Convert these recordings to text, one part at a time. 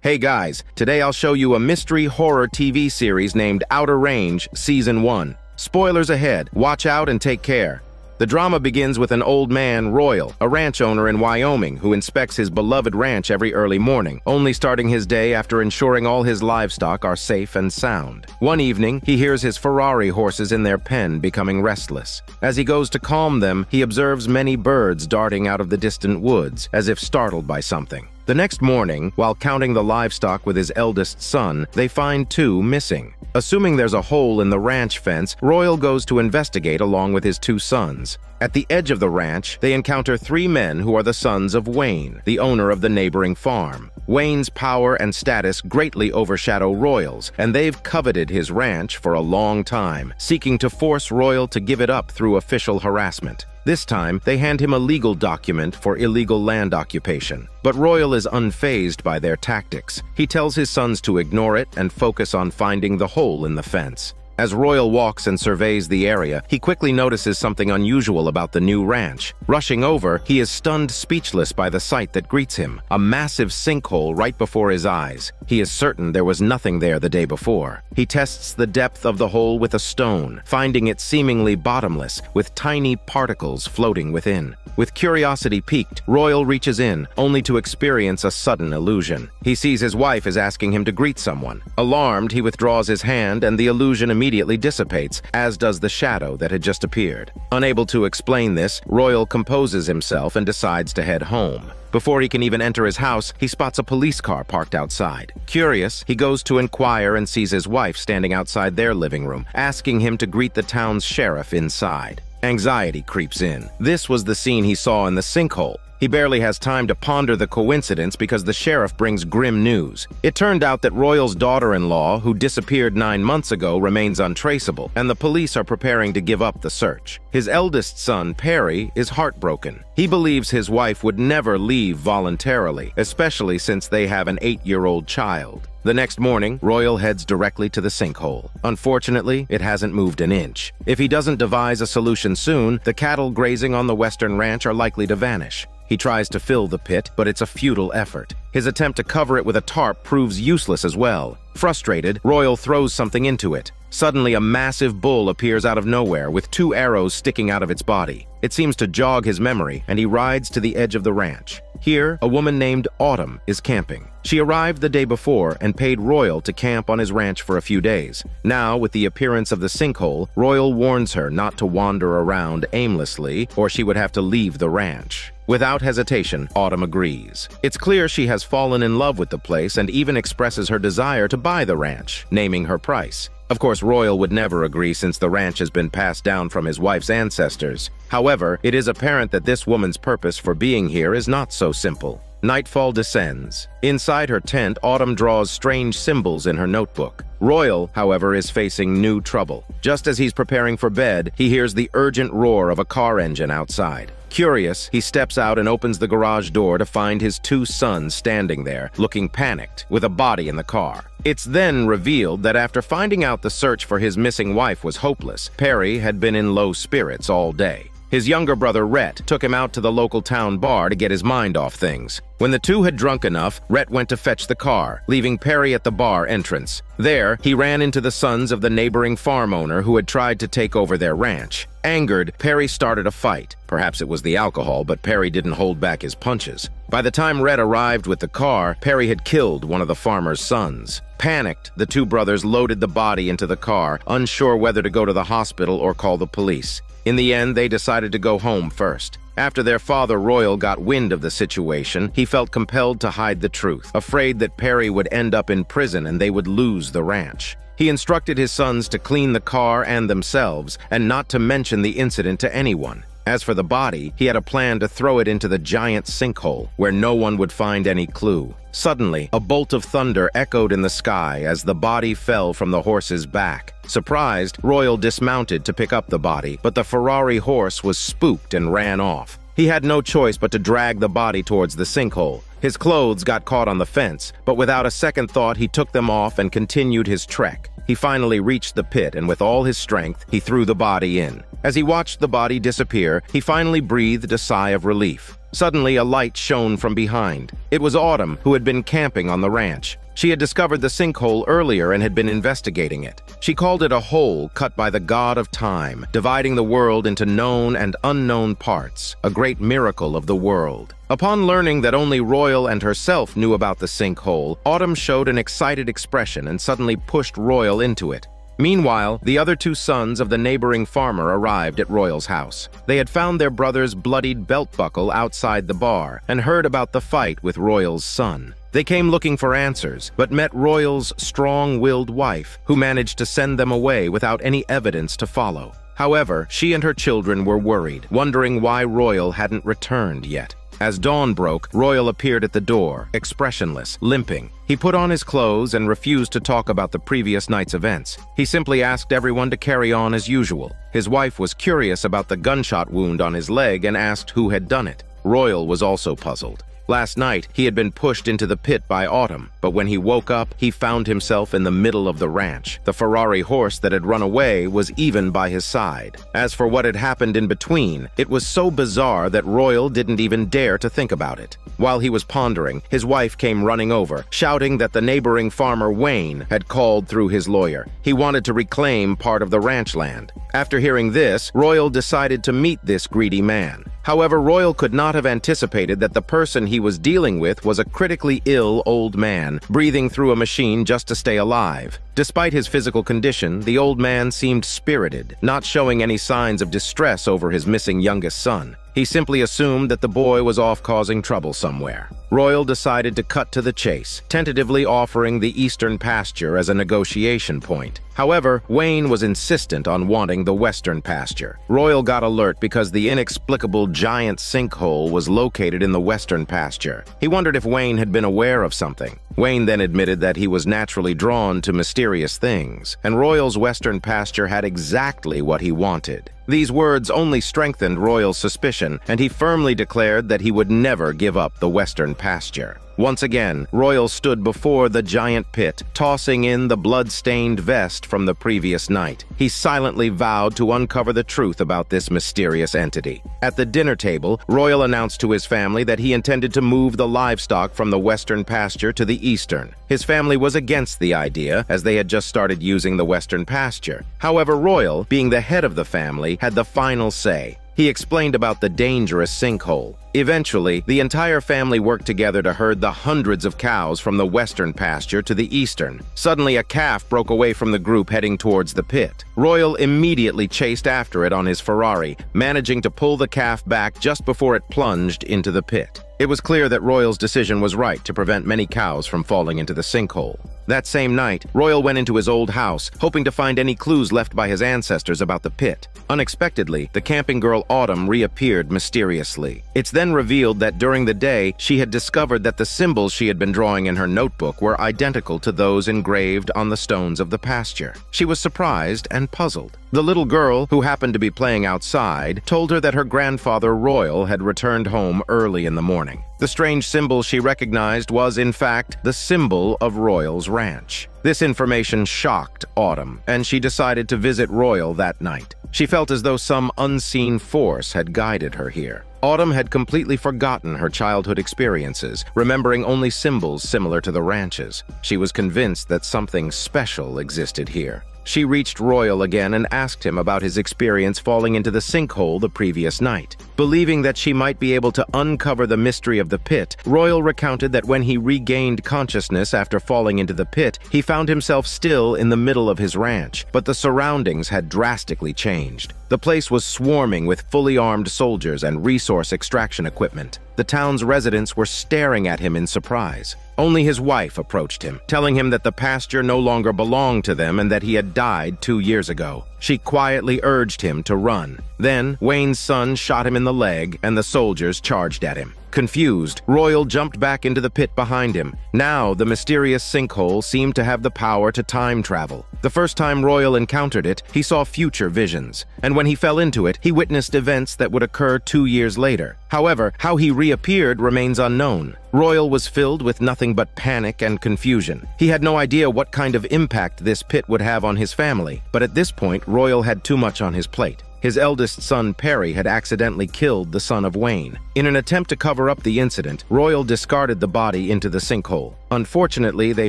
Hey guys, today I'll show you a mystery horror TV series named Outer Range Season 1. Spoilers ahead, watch out and take care. The drama begins with an old man, Royal, a ranch owner in Wyoming who inspects his beloved ranch every early morning, only starting his day after ensuring all his livestock are safe and sound. One evening, he hears his Ferrari horses in their pen becoming restless. As he goes to calm them, he observes many birds darting out of the distant woods, as if startled by something. The next morning, while counting the livestock with his eldest son, they find two missing. Assuming there's a hole in the ranch fence, Royal goes to investigate along with his two sons. At the edge of the ranch, they encounter three men who are the sons of Wayne, the owner of the neighboring farm. Wayne's power and status greatly overshadow Royal's, and they've coveted his ranch for a long time, seeking to force Royal to give it up through official harassment. This time, they hand him a legal document for illegal land occupation. But Royal is unfazed by their tactics. He tells his sons to ignore it and focus on finding the hole in the fence. As Royal walks and surveys the area, he quickly notices something unusual about the new ranch. Rushing over, he is stunned speechless by the sight that greets him, a massive sinkhole right before his eyes. He is certain there was nothing there the day before. He tests the depth of the hole with a stone, finding it seemingly bottomless, with tiny particles floating within. With curiosity piqued, Royal reaches in, only to experience a sudden illusion. He sees his wife is asking him to greet someone. Alarmed, he withdraws his hand and the illusion immediately dissipates, as does the shadow that had just appeared. Unable to explain this, Royal composes himself and decides to head home. Before he can even enter his house, he spots a police car parked outside. Curious, he goes to inquire and sees his wife standing outside their living room, asking him to greet the town's sheriff inside. Anxiety creeps in. This was the scene he saw in the sinkhole. He barely has time to ponder the coincidence because the sheriff brings grim news. It turned out that Royal's daughter-in-law, who disappeared nine months ago, remains untraceable, and the police are preparing to give up the search. His eldest son, Perry, is heartbroken. He believes his wife would never leave voluntarily, especially since they have an eight-year-old child. The next morning, Royal heads directly to the sinkhole. Unfortunately, it hasn't moved an inch. If he doesn't devise a solution soon, the cattle grazing on the western ranch are likely to vanish. He tries to fill the pit, but it's a futile effort. His attempt to cover it with a tarp proves useless as well. Frustrated, Royal throws something into it. Suddenly, a massive bull appears out of nowhere with two arrows sticking out of its body. It seems to jog his memory, and he rides to the edge of the ranch. Here, a woman named Autumn is camping. She arrived the day before and paid Royal to camp on his ranch for a few days. Now, with the appearance of the sinkhole, Royal warns her not to wander around aimlessly, or she would have to leave the ranch. Without hesitation, Autumn agrees. It's clear she has fallen in love with the place and even expresses her desire to buy the ranch, naming her price. Of course, Royal would never agree since the ranch has been passed down from his wife's ancestors. However, it is apparent that this woman's purpose for being here is not so simple. Nightfall descends. Inside her tent, Autumn draws strange symbols in her notebook. Royal, however, is facing new trouble. Just as he's preparing for bed, he hears the urgent roar of a car engine outside. Curious, he steps out and opens the garage door to find his two sons standing there, looking panicked, with a body in the car. It's then revealed that after finding out the search for his missing wife was hopeless, Perry had been in low spirits all day. His younger brother, Rhett, took him out to the local town bar to get his mind off things. When the two had drunk enough, Rhett went to fetch the car, leaving Perry at the bar entrance. There, he ran into the sons of the neighboring farm owner who had tried to take over their ranch. Angered, Perry started a fight. Perhaps it was the alcohol, but Perry didn't hold back his punches. By the time Rhett arrived with the car, Perry had killed one of the farmer's sons. Panicked, the two brothers loaded the body into the car, unsure whether to go to the hospital or call the police. In the end, they decided to go home first. After their father Royal got wind of the situation, he felt compelled to hide the truth, afraid that Perry would end up in prison and they would lose the ranch. He instructed his sons to clean the car and themselves, and not to mention the incident to anyone. As for the body, he had a plan to throw it into the giant sinkhole, where no one would find any clue. Suddenly, a bolt of thunder echoed in the sky as the body fell from the horse's back. Surprised, Royal dismounted to pick up the body, but the Ferrari horse was spooked and ran off. He had no choice but to drag the body towards the sinkhole. His clothes got caught on the fence, but without a second thought he took them off and continued his trek. He finally reached the pit and with all his strength, he threw the body in. As he watched the body disappear, he finally breathed a sigh of relief. Suddenly, a light shone from behind. It was Autumn, who had been camping on the ranch. She had discovered the sinkhole earlier and had been investigating it. She called it a hole cut by the god of time, dividing the world into known and unknown parts, a great miracle of the world. Upon learning that only Royal and herself knew about the sinkhole, Autumn showed an excited expression and suddenly pushed Royal into it. Meanwhile, the other two sons of the neighboring farmer arrived at Royal's house. They had found their brother's bloodied belt buckle outside the bar and heard about the fight with Royal's son. They came looking for answers, but met Royal's strong-willed wife, who managed to send them away without any evidence to follow. However, she and her children were worried, wondering why Royal hadn't returned yet. As dawn broke, Royal appeared at the door, expressionless, limping. He put on his clothes and refused to talk about the previous night's events. He simply asked everyone to carry on as usual. His wife was curious about the gunshot wound on his leg and asked who had done it. Royal was also puzzled. Last night, he had been pushed into the pit by Autumn, but when he woke up, he found himself in the middle of the ranch. The Ferrari horse that had run away was even by his side. As for what had happened in between, it was so bizarre that Royal didn't even dare to think about it. While he was pondering, his wife came running over, shouting that the neighboring farmer Wayne had called through his lawyer. He wanted to reclaim part of the ranch land. After hearing this, Royal decided to meet this greedy man. However, Royal could not have anticipated that the person he was dealing with was a critically ill old man, breathing through a machine just to stay alive. Despite his physical condition, the old man seemed spirited, not showing any signs of distress over his missing youngest son. He simply assumed that the boy was off causing trouble somewhere. Royal decided to cut to the chase, tentatively offering the eastern pasture as a negotiation point. However, Wayne was insistent on wanting the western pasture. Royal got alert because the inexplicable giant sinkhole was located in the western pasture. He wondered if Wayne had been aware of something. Wayne then admitted that he was naturally drawn to mysterious things, and Royal's western pasture had exactly what he wanted. These words only strengthened Royal's suspicion, and he firmly declared that he would never give up the western pasture. Once again, Royal stood before the giant pit, tossing in the blood-stained vest from the previous night. He silently vowed to uncover the truth about this mysterious entity. At the dinner table, Royal announced to his family that he intended to move the livestock from the western pasture to the eastern. His family was against the idea, as they had just started using the western pasture. However, Royal, being the head of the family, had the final say. He explained about the dangerous sinkhole. Eventually, the entire family worked together to herd the hundreds of cows from the western pasture to the eastern. Suddenly, a calf broke away from the group heading towards the pit. Royal immediately chased after it on his Ferrari, managing to pull the calf back just before it plunged into the pit. It was clear that Royal's decision was right to prevent many cows from falling into the sinkhole. That same night, Royal went into his old house, hoping to find any clues left by his ancestors about the pit. Unexpectedly, the camping girl Autumn reappeared mysteriously. It's then revealed that during the day, she had discovered that the symbols she had been drawing in her notebook were identical to those engraved on the stones of the pasture. She was surprised and puzzled. The little girl, who happened to be playing outside, told her that her grandfather Royal had returned home early in the morning. The strange symbol she recognized was, in fact, the symbol of Royal's ranch. This information shocked Autumn, and she decided to visit Royal that night. She felt as though some unseen force had guided her here. Autumn had completely forgotten her childhood experiences, remembering only symbols similar to the ranches. She was convinced that something special existed here. She reached Royal again and asked him about his experience falling into the sinkhole the previous night. Believing that she might be able to uncover the mystery of the pit, Royal recounted that when he regained consciousness after falling into the pit, he found himself still in the middle of his ranch, but the surroundings had drastically changed. The place was swarming with fully armed soldiers and resource extraction equipment. The town's residents were staring at him in surprise. Only his wife approached him, telling him that the pasture no longer belonged to them and that he had died two years ago. She quietly urged him to run. Then, Wayne's son shot him in the leg and the soldiers charged at him. Confused, Royal jumped back into the pit behind him. Now, the mysterious sinkhole seemed to have the power to time travel. The first time Royal encountered it, he saw future visions, and when he fell into it, he witnessed events that would occur two years later. However, how he reappeared remains unknown. Royal was filled with nothing but panic and confusion. He had no idea what kind of impact this pit would have on his family, but at this point, Royal had too much on his plate. His eldest son, Perry, had accidentally killed the son of Wayne. In an attempt to cover up the incident, Royal discarded the body into the sinkhole. Unfortunately, they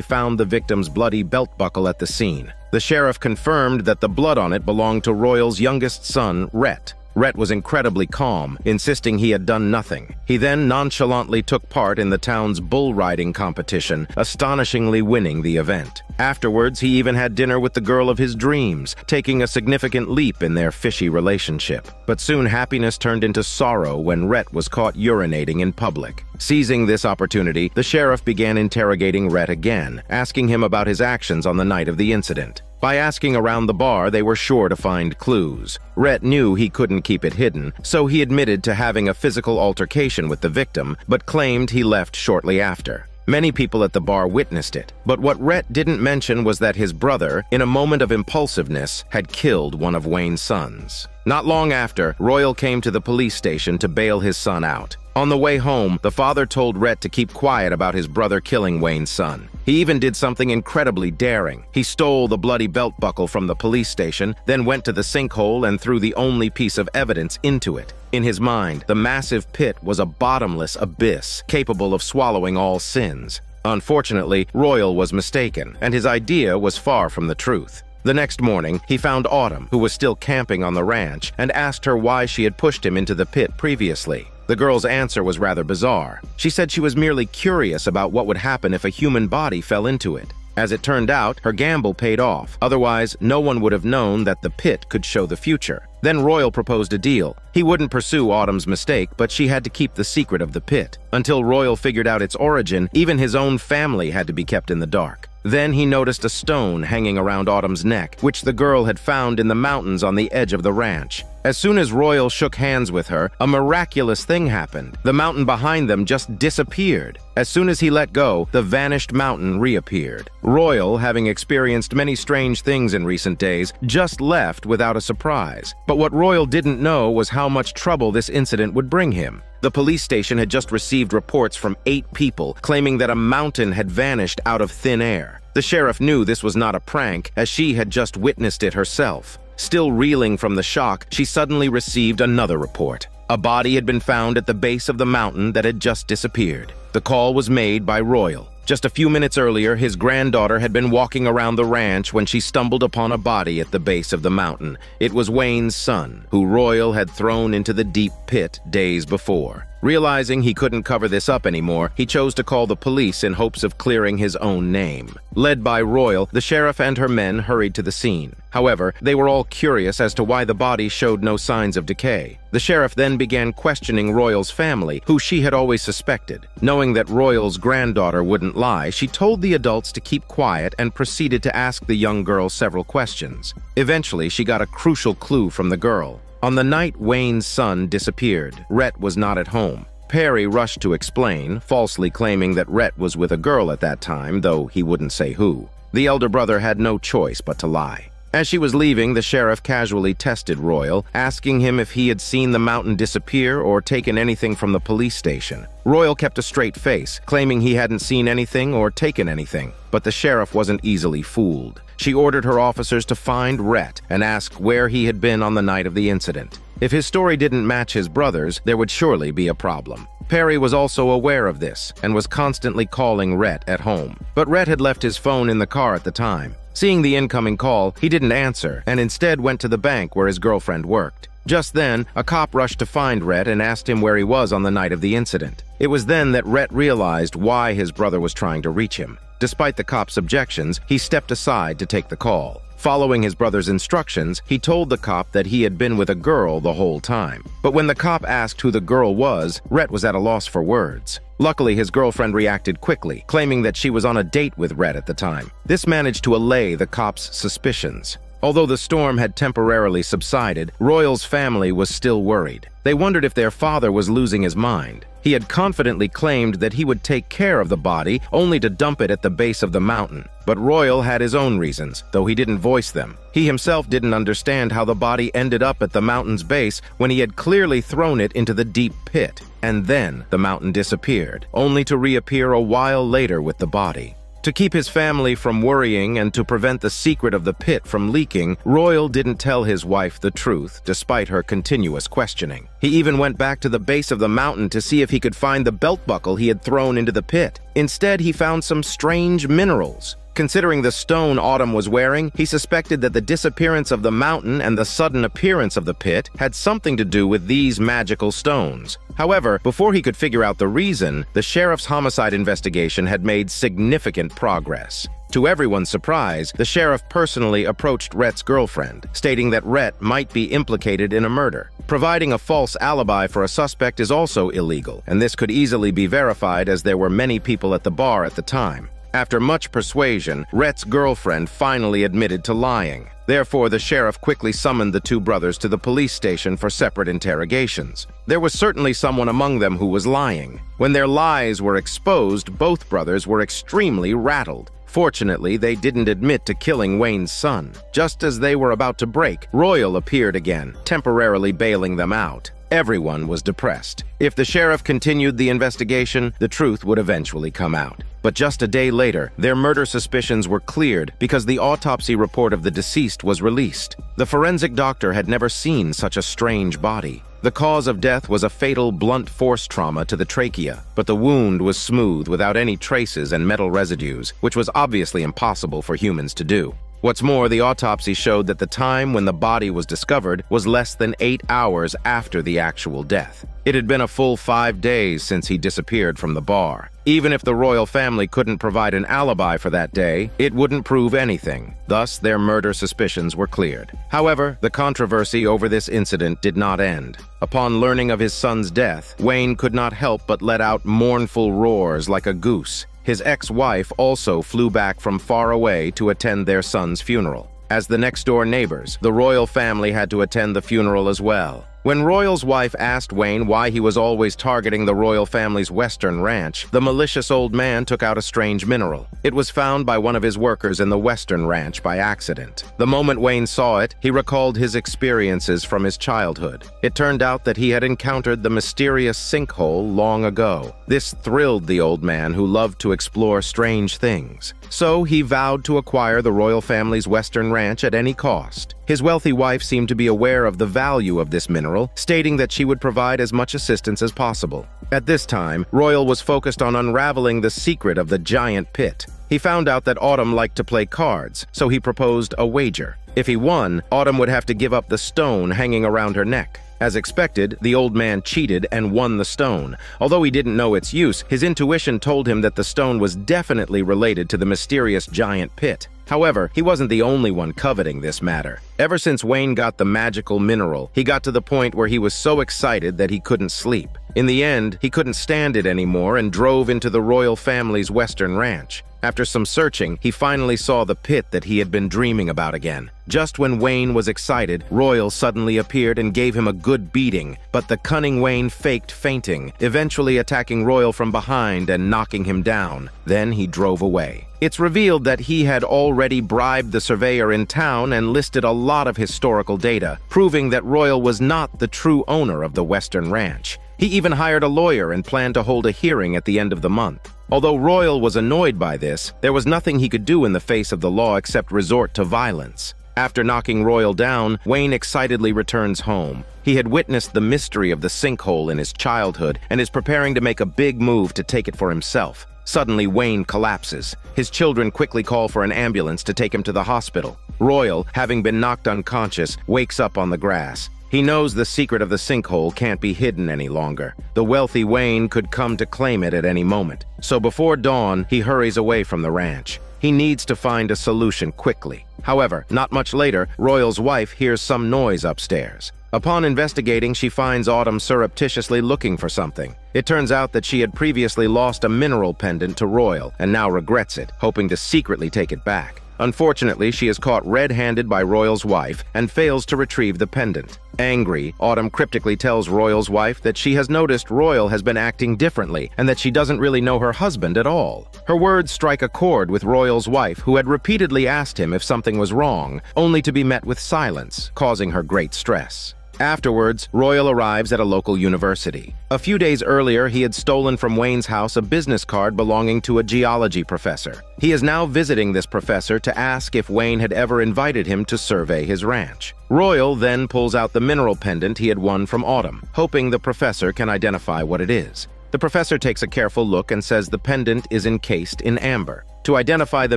found the victim's bloody belt buckle at the scene. The sheriff confirmed that the blood on it belonged to Royal's youngest son, Rhett. Rhett was incredibly calm, insisting he had done nothing. He then nonchalantly took part in the town's bull riding competition, astonishingly winning the event. Afterwards, he even had dinner with the girl of his dreams, taking a significant leap in their fishy relationship. But soon happiness turned into sorrow when Rhett was caught urinating in public. Seizing this opportunity, the sheriff began interrogating Rhett again, asking him about his actions on the night of the incident. By asking around the bar, they were sure to find clues. Rhett knew he couldn't keep it hidden, so he admitted to having a physical altercation with the victim, but claimed he left shortly after. Many people at the bar witnessed it, but what Rhett didn't mention was that his brother, in a moment of impulsiveness, had killed one of Wayne's sons. Not long after, Royal came to the police station to bail his son out. On the way home, the father told Rhett to keep quiet about his brother killing Wayne's son. He even did something incredibly daring. He stole the bloody belt buckle from the police station, then went to the sinkhole and threw the only piece of evidence into it. In his mind, the massive pit was a bottomless abyss, capable of swallowing all sins. Unfortunately, Royal was mistaken, and his idea was far from the truth. The next morning, he found Autumn, who was still camping on the ranch, and asked her why she had pushed him into the pit previously. The girl's answer was rather bizarre. She said she was merely curious about what would happen if a human body fell into it. As it turned out, her gamble paid off. Otherwise, no one would have known that the pit could show the future. Then Royal proposed a deal. He wouldn't pursue Autumn's mistake, but she had to keep the secret of the pit. Until Royal figured out its origin, even his own family had to be kept in the dark. Then he noticed a stone hanging around Autumn's neck, which the girl had found in the mountains on the edge of the ranch. As soon as Royal shook hands with her, a miraculous thing happened. The mountain behind them just disappeared. As soon as he let go, the vanished mountain reappeared. Royal, having experienced many strange things in recent days, just left without a surprise. But what Royal didn't know was how much trouble this incident would bring him. The police station had just received reports from eight people claiming that a mountain had vanished out of thin air. The sheriff knew this was not a prank, as she had just witnessed it herself. Still reeling from the shock, she suddenly received another report. A body had been found at the base of the mountain that had just disappeared. The call was made by Royal. Just a few minutes earlier, his granddaughter had been walking around the ranch when she stumbled upon a body at the base of the mountain. It was Wayne's son, who Royal had thrown into the deep pit days before. Realizing he couldn't cover this up anymore, he chose to call the police in hopes of clearing his own name. Led by Royal, the sheriff and her men hurried to the scene. However, they were all curious as to why the body showed no signs of decay. The sheriff then began questioning Royal's family, who she had always suspected. Knowing that Royal's granddaughter wouldn't lie, she told the adults to keep quiet and proceeded to ask the young girl several questions. Eventually, she got a crucial clue from the girl. On the night Wayne's son disappeared, Rhett was not at home. Perry rushed to explain, falsely claiming that Rhett was with a girl at that time, though he wouldn't say who. The elder brother had no choice but to lie. As she was leaving, the sheriff casually tested Royal, asking him if he had seen the mountain disappear or taken anything from the police station. Royal kept a straight face, claiming he hadn't seen anything or taken anything, but the sheriff wasn't easily fooled. She ordered her officers to find Rhett and ask where he had been on the night of the incident. If his story didn't match his brother's, there would surely be a problem. Perry was also aware of this and was constantly calling Rhett at home. But Rhett had left his phone in the car at the time. Seeing the incoming call, he didn't answer and instead went to the bank where his girlfriend worked. Just then, a cop rushed to find Rhett and asked him where he was on the night of the incident. It was then that Rhett realized why his brother was trying to reach him. Despite the cop's objections, he stepped aside to take the call. Following his brother's instructions, he told the cop that he had been with a girl the whole time. But when the cop asked who the girl was, Rhett was at a loss for words. Luckily, his girlfriend reacted quickly, claiming that she was on a date with Rhett at the time. This managed to allay the cop's suspicions. Although the storm had temporarily subsided, Royal's family was still worried. They wondered if their father was losing his mind. He had confidently claimed that he would take care of the body, only to dump it at the base of the mountain. But Royal had his own reasons, though he didn't voice them. He himself didn't understand how the body ended up at the mountain's base when he had clearly thrown it into the deep pit. And then the mountain disappeared, only to reappear a while later with the body. To keep his family from worrying and to prevent the secret of the pit from leaking, Royal didn't tell his wife the truth, despite her continuous questioning. He even went back to the base of the mountain to see if he could find the belt buckle he had thrown into the pit. Instead, he found some strange minerals. Considering the stone Autumn was wearing, he suspected that the disappearance of the mountain and the sudden appearance of the pit had something to do with these magical stones. However, before he could figure out the reason, the sheriff's homicide investigation had made significant progress. To everyone's surprise, the sheriff personally approached Rhett's girlfriend, stating that Rhett might be implicated in a murder. Providing a false alibi for a suspect is also illegal, and this could easily be verified as there were many people at the bar at the time. After much persuasion, Rhett's girlfriend finally admitted to lying. Therefore, the sheriff quickly summoned the two brothers to the police station for separate interrogations. There was certainly someone among them who was lying. When their lies were exposed, both brothers were extremely rattled. Fortunately, they didn't admit to killing Wayne's son. Just as they were about to break, Royal appeared again, temporarily bailing them out. Everyone was depressed. If the sheriff continued the investigation, the truth would eventually come out. But just a day later, their murder suspicions were cleared because the autopsy report of the deceased was released. The forensic doctor had never seen such a strange body. The cause of death was a fatal blunt force trauma to the trachea, but the wound was smooth without any traces and metal residues, which was obviously impossible for humans to do. What's more, the autopsy showed that the time when the body was discovered was less than eight hours after the actual death. It had been a full five days since he disappeared from the bar. Even if the royal family couldn't provide an alibi for that day, it wouldn't prove anything. Thus, their murder suspicions were cleared. However, the controversy over this incident did not end. Upon learning of his son's death, Wayne could not help but let out mournful roars like a goose. His ex-wife also flew back from far away to attend their son's funeral. As the next-door neighbors, the royal family had to attend the funeral as well. When Royal's wife asked Wayne why he was always targeting the royal family's western ranch, the malicious old man took out a strange mineral. It was found by one of his workers in the western ranch by accident. The moment Wayne saw it, he recalled his experiences from his childhood. It turned out that he had encountered the mysterious sinkhole long ago. This thrilled the old man who loved to explore strange things. So he vowed to acquire the royal family's western ranch at any cost. His wealthy wife seemed to be aware of the value of this mineral, stating that she would provide as much assistance as possible. At this time, Royal was focused on unraveling the secret of the giant pit. He found out that Autumn liked to play cards, so he proposed a wager. If he won, Autumn would have to give up the stone hanging around her neck. As expected, the old man cheated and won the stone. Although he didn't know its use, his intuition told him that the stone was definitely related to the mysterious giant pit. However, he wasn't the only one coveting this matter. Ever since Wayne got the magical mineral, he got to the point where he was so excited that he couldn't sleep. In the end, he couldn't stand it anymore and drove into the royal family's western ranch. After some searching, he finally saw the pit that he had been dreaming about again. Just when Wayne was excited, Royal suddenly appeared and gave him a good beating, but the cunning Wayne faked fainting, eventually attacking Royal from behind and knocking him down. Then he drove away. It's revealed that he had already bribed the surveyor in town and listed a lot of historical data, proving that Royal was not the true owner of the Western Ranch. He even hired a lawyer and planned to hold a hearing at the end of the month. Although Royal was annoyed by this, there was nothing he could do in the face of the law except resort to violence. After knocking Royal down, Wayne excitedly returns home. He had witnessed the mystery of the sinkhole in his childhood and is preparing to make a big move to take it for himself. Suddenly, Wayne collapses. His children quickly call for an ambulance to take him to the hospital. Royal, having been knocked unconscious, wakes up on the grass. He knows the secret of the sinkhole can't be hidden any longer. The wealthy Wayne could come to claim it at any moment. So before dawn, he hurries away from the ranch. He needs to find a solution quickly. However, not much later, Royal's wife hears some noise upstairs. Upon investigating, she finds Autumn surreptitiously looking for something. It turns out that she had previously lost a mineral pendant to Royal and now regrets it, hoping to secretly take it back. Unfortunately, she is caught red-handed by Royal's wife and fails to retrieve the pendant. Angry, Autumn cryptically tells Royal's wife that she has noticed Royal has been acting differently and that she doesn't really know her husband at all. Her words strike a chord with Royal's wife, who had repeatedly asked him if something was wrong, only to be met with silence, causing her great stress. Afterwards, Royal arrives at a local university. A few days earlier, he had stolen from Wayne's house a business card belonging to a geology professor. He is now visiting this professor to ask if Wayne had ever invited him to survey his ranch. Royal then pulls out the mineral pendant he had won from Autumn, hoping the professor can identify what it is. The professor takes a careful look and says the pendant is encased in amber. To identify the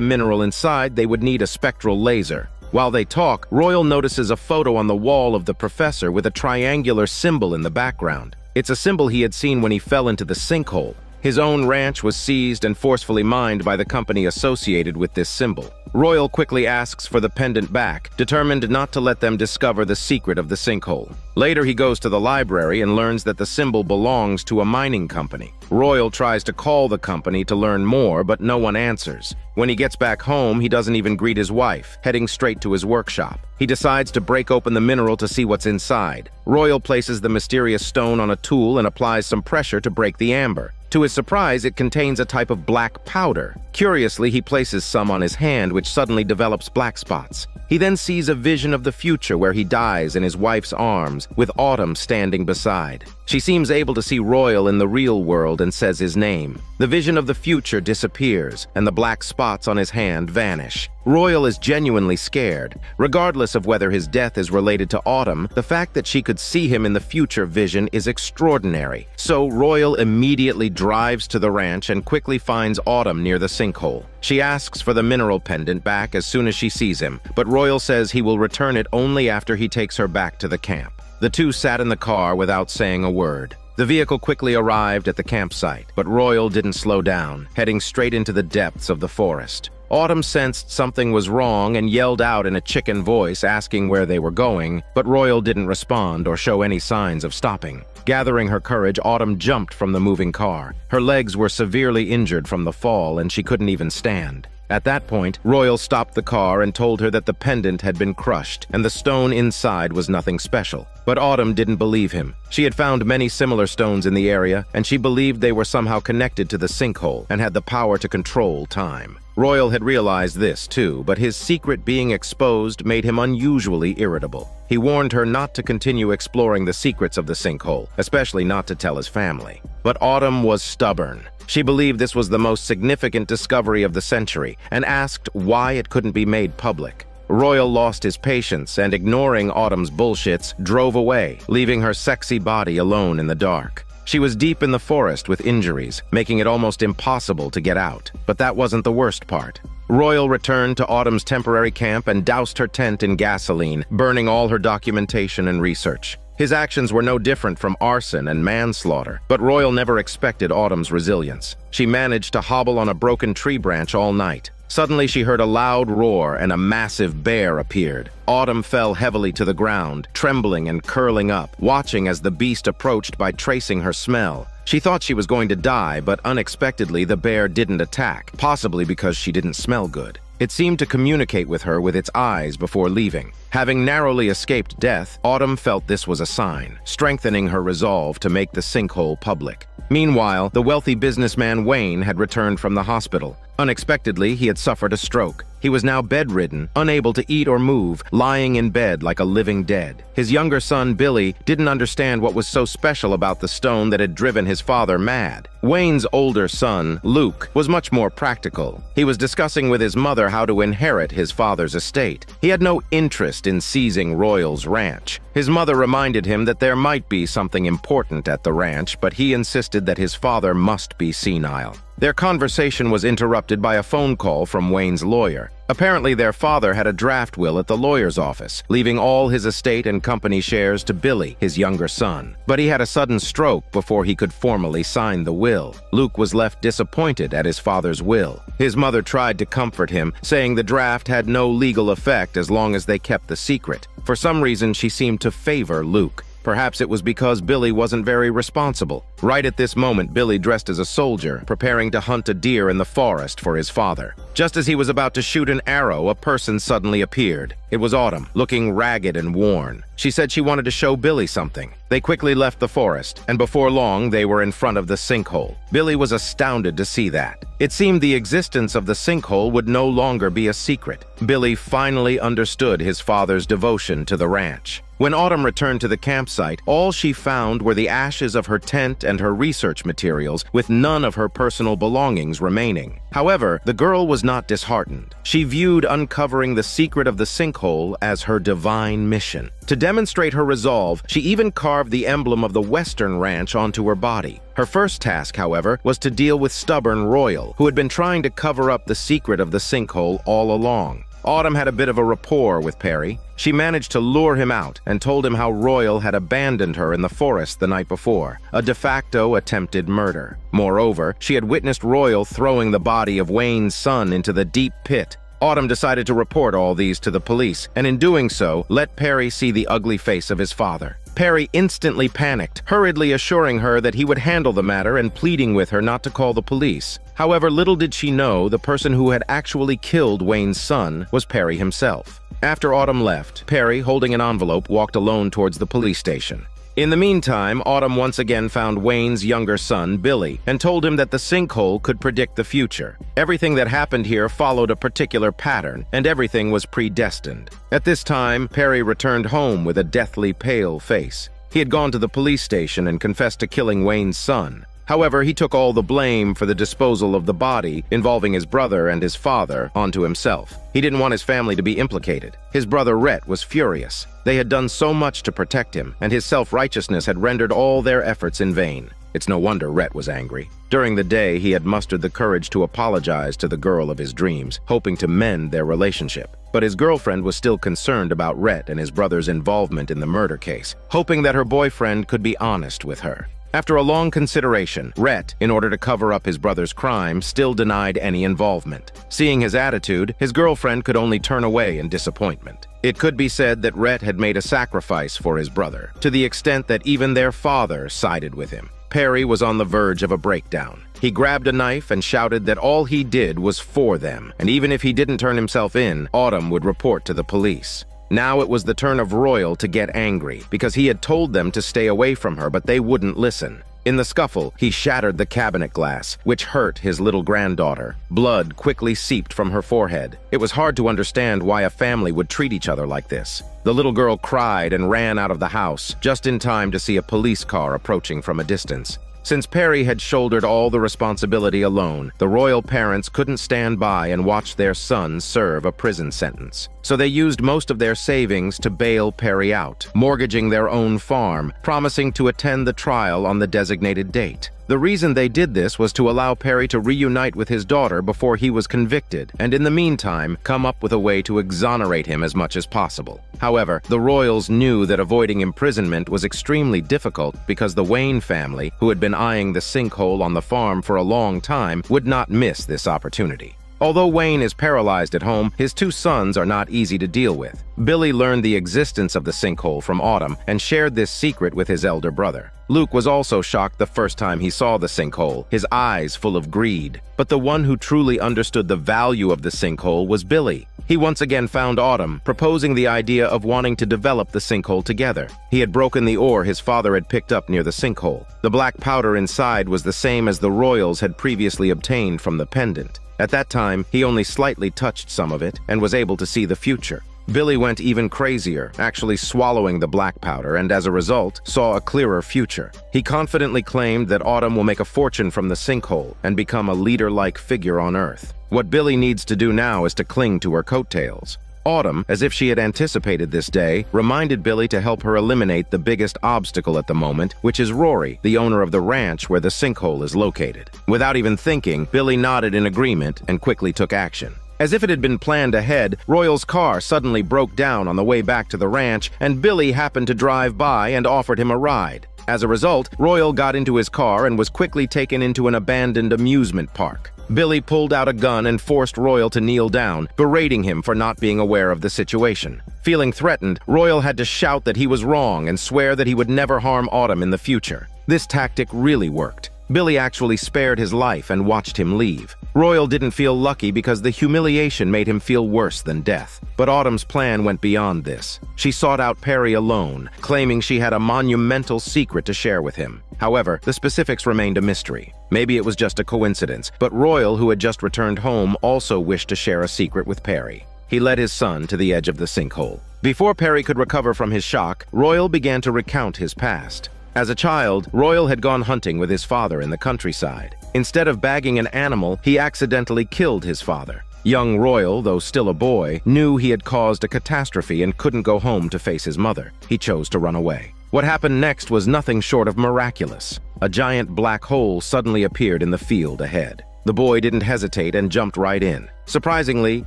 mineral inside, they would need a spectral laser. While they talk, Royal notices a photo on the wall of the professor with a triangular symbol in the background. It's a symbol he had seen when he fell into the sinkhole. His own ranch was seized and forcefully mined by the company associated with this symbol. Royal quickly asks for the pendant back, determined not to let them discover the secret of the sinkhole. Later, he goes to the library and learns that the symbol belongs to a mining company. Royal tries to call the company to learn more, but no one answers. When he gets back home, he doesn't even greet his wife, heading straight to his workshop. He decides to break open the mineral to see what's inside. Royal places the mysterious stone on a tool and applies some pressure to break the amber. To his surprise, it contains a type of black powder. Curiously, he places some on his hand, which suddenly develops black spots. He then sees a vision of the future where he dies in his wife's arms, with Autumn standing beside. She seems able to see Royal in the real world and says his name. The vision of the future disappears, and the black spots on his hand vanish. Royal is genuinely scared. Regardless of whether his death is related to Autumn, the fact that she could see him in the future vision is extraordinary. So Royal immediately drives to the ranch and quickly finds Autumn near the sinkhole. She asks for the mineral pendant back as soon as she sees him, but Royal says he will return it only after he takes her back to the camp. The two sat in the car without saying a word. The vehicle quickly arrived at the campsite, but Royal didn't slow down, heading straight into the depths of the forest. Autumn sensed something was wrong and yelled out in a chicken voice asking where they were going, but Royal didn't respond or show any signs of stopping. Gathering her courage, Autumn jumped from the moving car. Her legs were severely injured from the fall and she couldn't even stand. At that point, Royal stopped the car and told her that the pendant had been crushed and the stone inside was nothing special. But Autumn didn't believe him. She had found many similar stones in the area, and she believed they were somehow connected to the sinkhole and had the power to control time. Royal had realized this too, but his secret being exposed made him unusually irritable. He warned her not to continue exploring the secrets of the sinkhole, especially not to tell his family. But Autumn was stubborn. She believed this was the most significant discovery of the century and asked why it couldn't be made public. Royal lost his patience and, ignoring Autumn's bullshits, drove away, leaving her sexy body alone in the dark. She was deep in the forest with injuries, making it almost impossible to get out. But that wasn't the worst part. Royal returned to Autumn's temporary camp and doused her tent in gasoline, burning all her documentation and research. His actions were no different from arson and manslaughter, but Royal never expected Autumn's resilience. She managed to hobble on a broken tree branch all night. Suddenly she heard a loud roar and a massive bear appeared. Autumn fell heavily to the ground, trembling and curling up, watching as the beast approached by tracing her smell. She thought she was going to die, but unexpectedly the bear didn't attack, possibly because she didn't smell good. It seemed to communicate with her with its eyes before leaving. Having narrowly escaped death, Autumn felt this was a sign, strengthening her resolve to make the sinkhole public. Meanwhile, the wealthy businessman Wayne had returned from the hospital. Unexpectedly, he had suffered a stroke. He was now bedridden, unable to eat or move, lying in bed like a living dead. His younger son, Billy, didn't understand what was so special about the stone that had driven his father mad. Wayne's older son, Luke, was much more practical. He was discussing with his mother how to inherit his father's estate. He had no interest in seizing Royal's ranch. His mother reminded him that there might be something important at the ranch, but he insisted that his father must be senile. Their conversation was interrupted by a phone call from Wayne's lawyer. Apparently, their father had a draft will at the lawyer's office, leaving all his estate and company shares to Billy, his younger son. But he had a sudden stroke before he could formally sign the will. Luke was left disappointed at his father's will. His mother tried to comfort him, saying the draft had no legal effect as long as they kept the secret. For some reason, she seemed to favor Luke. Perhaps it was because Billy wasn't very responsible. Right at this moment, Billy dressed as a soldier, preparing to hunt a deer in the forest for his father. Just as he was about to shoot an arrow, a person suddenly appeared. It was Autumn, looking ragged and worn. She said she wanted to show Billy something. They quickly left the forest, and before long, they were in front of the sinkhole. Billy was astounded to see that. It seemed the existence of the sinkhole would no longer be a secret. Billy finally understood his father's devotion to the ranch. When Autumn returned to the campsite, all she found were the ashes of her tent and her research materials, with none of her personal belongings remaining. However, the girl was not disheartened. She viewed uncovering the secret of the sinkhole as her divine mission. To demonstrate her resolve, she even carved the emblem of the Western Ranch onto her body. Her first task, however, was to deal with stubborn Royal, who had been trying to cover up the secret of the sinkhole all along. Autumn had a bit of a rapport with Perry. She managed to lure him out and told him how Royal had abandoned her in the forest the night before, a de facto attempted murder. Moreover, she had witnessed Royal throwing the body of Wayne's son into the deep pit. Autumn decided to report all these to the police, and in doing so, let Perry see the ugly face of his father. Perry instantly panicked, hurriedly assuring her that he would handle the matter and pleading with her not to call the police. However, little did she know the person who had actually killed Wayne's son was Perry himself. After Autumn left, Perry, holding an envelope, walked alone towards the police station. In the meantime, Autumn once again found Wayne's younger son, Billy, and told him that the sinkhole could predict the future. Everything that happened here followed a particular pattern, and everything was predestined. At this time, Perry returned home with a deathly pale face. He had gone to the police station and confessed to killing Wayne's son. However, he took all the blame for the disposal of the body, involving his brother and his father, onto himself. He didn't want his family to be implicated. His brother Rhett was furious. They had done so much to protect him, and his self-righteousness had rendered all their efforts in vain. It's no wonder Rhett was angry. During the day, he had mustered the courage to apologize to the girl of his dreams, hoping to mend their relationship. But his girlfriend was still concerned about Rhett and his brother's involvement in the murder case, hoping that her boyfriend could be honest with her. After a long consideration, Rhett, in order to cover up his brother's crime, still denied any involvement. Seeing his attitude, his girlfriend could only turn away in disappointment. It could be said that Rhett had made a sacrifice for his brother, to the extent that even their father sided with him. Perry was on the verge of a breakdown. He grabbed a knife and shouted that all he did was for them, and even if he didn't turn himself in, Autumn would report to the police. Now it was the turn of Royal to get angry, because he had told them to stay away from her, but they wouldn't listen. In the scuffle, he shattered the cabinet glass, which hurt his little granddaughter. Blood quickly seeped from her forehead. It was hard to understand why a family would treat each other like this. The little girl cried and ran out of the house, just in time to see a police car approaching from a distance. Since Perry had shouldered all the responsibility alone, the royal parents couldn't stand by and watch their son serve a prison sentence. So they used most of their savings to bail Perry out, mortgaging their own farm, promising to attend the trial on the designated date. The reason they did this was to allow Perry to reunite with his daughter before he was convicted, and in the meantime, come up with a way to exonerate him as much as possible. However, the Royals knew that avoiding imprisonment was extremely difficult because the Wayne family, who had been eyeing the sinkhole on the farm for a long time, would not miss this opportunity. Although Wayne is paralyzed at home, his two sons are not easy to deal with. Billy learned the existence of the sinkhole from Autumn and shared this secret with his elder brother. Luke was also shocked the first time he saw the sinkhole, his eyes full of greed. But the one who truly understood the value of the sinkhole was Billy. He once again found Autumn, proposing the idea of wanting to develop the sinkhole together. He had broken the ore his father had picked up near the sinkhole. The black powder inside was the same as the Royals had previously obtained from the pendant. At that time, he only slightly touched some of it and was able to see the future. Billy went even crazier, actually swallowing the black powder, and as a result, saw a clearer future. He confidently claimed that Autumn will make a fortune from the sinkhole and become a leader-like figure on Earth. What Billy needs to do now is to cling to her coattails. Autumn, as if she had anticipated this day, reminded Billy to help her eliminate the biggest obstacle at the moment, which is Rory, the owner of the ranch where the sinkhole is located. Without even thinking, Billy nodded in agreement and quickly took action. As if it had been planned ahead, Royal's car suddenly broke down on the way back to the ranch, and Billy happened to drive by and offered him a ride. As a result, Royal got into his car and was quickly taken into an abandoned amusement park. Billy pulled out a gun and forced Royal to kneel down, berating him for not being aware of the situation. Feeling threatened, Royal had to shout that he was wrong and swear that he would never harm Autumn in the future. This tactic really worked. Billy actually spared his life and watched him leave. Royal didn't feel lucky because the humiliation made him feel worse than death. But Autumn's plan went beyond this. She sought out Perry alone, claiming she had a monumental secret to share with him. However, the specifics remained a mystery. Maybe it was just a coincidence, but Royal, who had just returned home, also wished to share a secret with Perry. He led his son to the edge of the sinkhole. Before Perry could recover from his shock, Royal began to recount his past. As a child, Royal had gone hunting with his father in the countryside. Instead of bagging an animal, he accidentally killed his father. Young Royal, though still a boy, knew he had caused a catastrophe and couldn't go home to face his mother. He chose to run away. What happened next was nothing short of miraculous. A giant black hole suddenly appeared in the field ahead. The boy didn't hesitate and jumped right in. Surprisingly,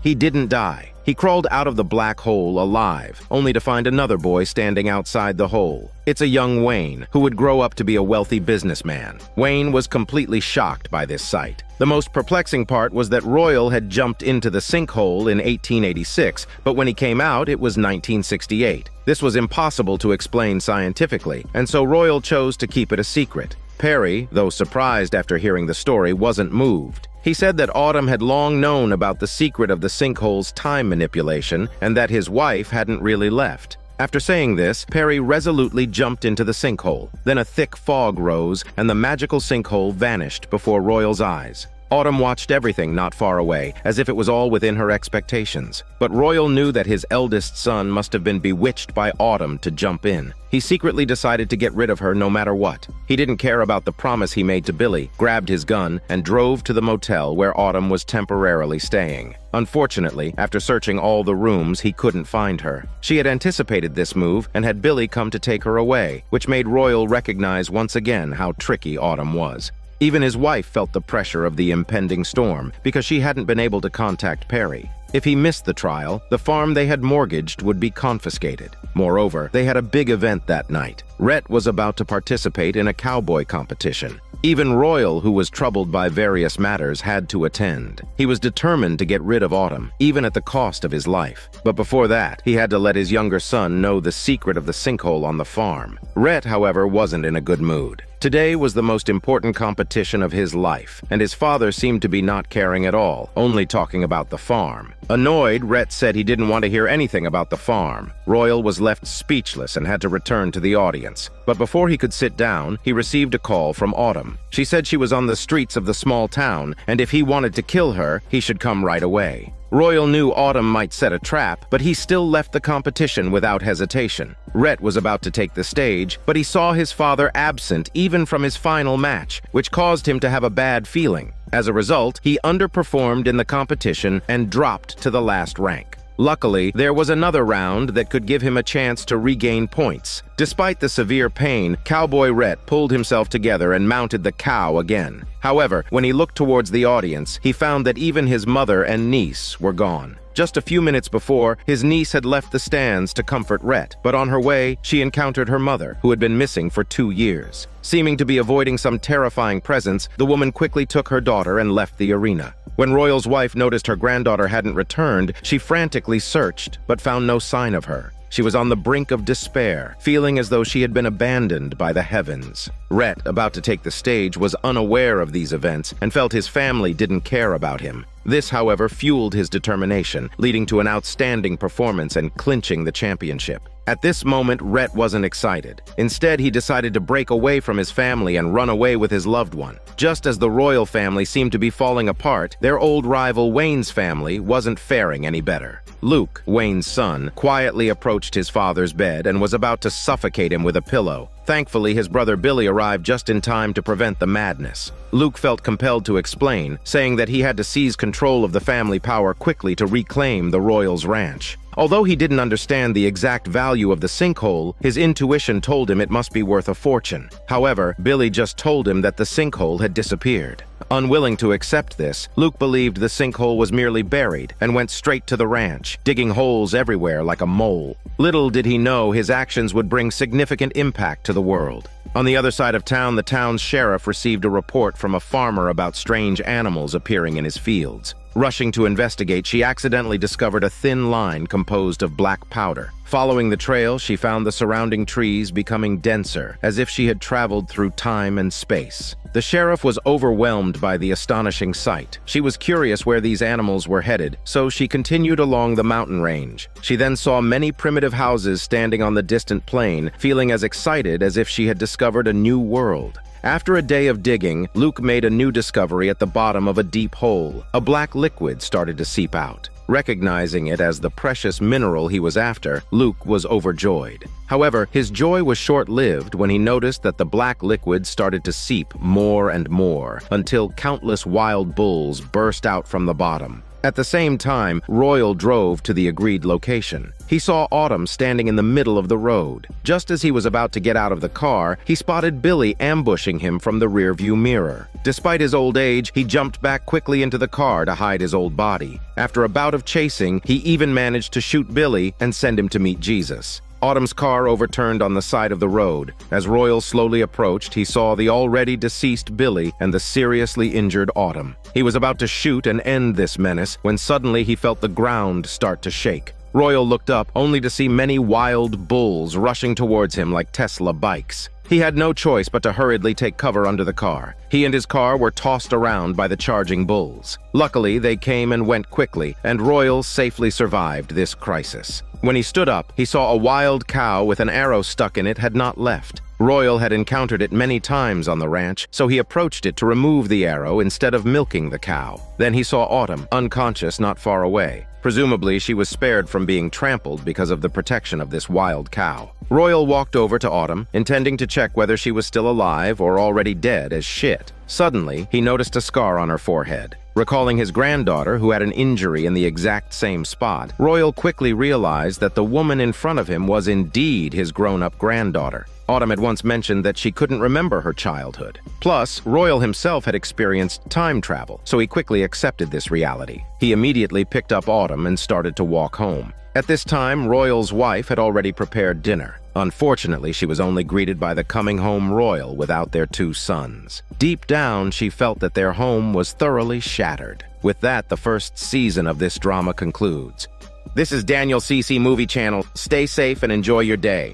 he didn't die. He crawled out of the black hole alive, only to find another boy standing outside the hole. It's a young Wayne, who would grow up to be a wealthy businessman. Wayne was completely shocked by this sight. The most perplexing part was that Royal had jumped into the sinkhole in 1886, but when he came out, it was 1968. This was impossible to explain scientifically, and so Royal chose to keep it a secret. Perry, though surprised after hearing the story, wasn't moved. He said that Autumn had long known about the secret of the sinkhole's time manipulation and that his wife hadn't really left. After saying this, Perry resolutely jumped into the sinkhole. Then a thick fog rose and the magical sinkhole vanished before Royal's eyes. Autumn watched everything not far away, as if it was all within her expectations. But Royal knew that his eldest son must have been bewitched by Autumn to jump in. He secretly decided to get rid of her no matter what. He didn't care about the promise he made to Billy, grabbed his gun, and drove to the motel where Autumn was temporarily staying. Unfortunately, after searching all the rooms, he couldn't find her. She had anticipated this move and had Billy come to take her away, which made Royal recognize once again how tricky Autumn was. Even his wife felt the pressure of the impending storm because she hadn't been able to contact Perry. If he missed the trial, the farm they had mortgaged would be confiscated. Moreover, they had a big event that night. Rhett was about to participate in a cowboy competition. Even Royal, who was troubled by various matters, had to attend. He was determined to get rid of Autumn, even at the cost of his life. But before that, he had to let his younger son know the secret of the sinkhole on the farm. Rhett, however, wasn't in a good mood. Today was the most important competition of his life, and his father seemed to be not caring at all, only talking about the farm. Annoyed, Rhett said he didn't want to hear anything about the farm. Royal was left speechless and had to return to the audience. But before he could sit down, he received a call from Autumn. She said she was on the streets of the small town, and if he wanted to kill her, he should come right away. Royal knew Autumn might set a trap, but he still left the competition without hesitation. Rhett was about to take the stage, but he saw his father absent even from his final match, which caused him to have a bad feeling. As a result, he underperformed in the competition and dropped to the last rank. Luckily, there was another round that could give him a chance to regain points. Despite the severe pain, Cowboy Rhett pulled himself together and mounted the cow again. However, when he looked towards the audience, he found that even his mother and niece were gone. Just a few minutes before, his niece had left the stands to comfort Rhett, but on her way, she encountered her mother, who had been missing for two years. Seeming to be avoiding some terrifying presence, the woman quickly took her daughter and left the arena. When Royal's wife noticed her granddaughter hadn't returned, she frantically searched, but found no sign of her. She was on the brink of despair, feeling as though she had been abandoned by the heavens. Rhett, about to take the stage, was unaware of these events and felt his family didn't care about him. This, however, fueled his determination, leading to an outstanding performance and clinching the championship. At this moment, Rhett wasn't excited. Instead, he decided to break away from his family and run away with his loved one. Just as the royal family seemed to be falling apart, their old rival Wayne's family wasn't faring any better. Luke, Wayne's son, quietly approached his father's bed and was about to suffocate him with a pillow. Thankfully, his brother Billy arrived just in time to prevent the madness. Luke felt compelled to explain, saying that he had to seize control of the family power quickly to reclaim the Royals' ranch. Although he didn't understand the exact value of the sinkhole, his intuition told him it must be worth a fortune. However, Billy just told him that the sinkhole had disappeared. Unwilling to accept this, Luke believed the sinkhole was merely buried and went straight to the ranch, digging holes everywhere like a mole. Little did he know his actions would bring significant impact to the world. On the other side of town, the town's sheriff received a report from a farmer about strange animals appearing in his fields. Rushing to investigate, she accidentally discovered a thin line composed of black powder. Following the trail, she found the surrounding trees becoming denser, as if she had traveled through time and space. The sheriff was overwhelmed by the astonishing sight. She was curious where these animals were headed, so she continued along the mountain range. She then saw many primitive houses standing on the distant plain, feeling as excited as if she had discovered a new world. After a day of digging, Luke made a new discovery at the bottom of a deep hole. A black liquid started to seep out. Recognizing it as the precious mineral he was after, Luke was overjoyed. However, his joy was short-lived when he noticed that the black liquid started to seep more and more, until countless wild bulls burst out from the bottom. At the same time, Royal drove to the agreed location. He saw Autumn standing in the middle of the road. Just as he was about to get out of the car, he spotted Billy ambushing him from the rearview mirror. Despite his old age, he jumped back quickly into the car to hide his old body. After a bout of chasing, he even managed to shoot Billy and send him to meet Jesus. Autumn's car overturned on the side of the road. As Royal slowly approached, he saw the already deceased Billy and the seriously injured Autumn. He was about to shoot and end this menace when suddenly he felt the ground start to shake. Royal looked up, only to see many wild bulls rushing towards him like Tesla bikes. He had no choice but to hurriedly take cover under the car. He and his car were tossed around by the charging bulls. Luckily, they came and went quickly, and Royal safely survived this crisis. When he stood up, he saw a wild cow with an arrow stuck in it had not left. Royal had encountered it many times on the ranch, so he approached it to remove the arrow instead of milking the cow. Then he saw Autumn, unconscious not far away. Presumably, she was spared from being trampled because of the protection of this wild cow. Royal walked over to Autumn, intending to check whether she was still alive or already dead as shit. Suddenly, he noticed a scar on her forehead. Recalling his granddaughter, who had an injury in the exact same spot, Royal quickly realized that the woman in front of him was indeed his grown-up granddaughter. Autumn had once mentioned that she couldn't remember her childhood. Plus, Royal himself had experienced time travel, so he quickly accepted this reality. He immediately picked up Autumn and started to walk home. At this time, Royal's wife had already prepared dinner. Unfortunately, she was only greeted by the coming home royal without their two sons. Deep down, she felt that their home was thoroughly shattered. With that, the first season of this drama concludes. This is Daniel CC Movie Channel. Stay safe and enjoy your day.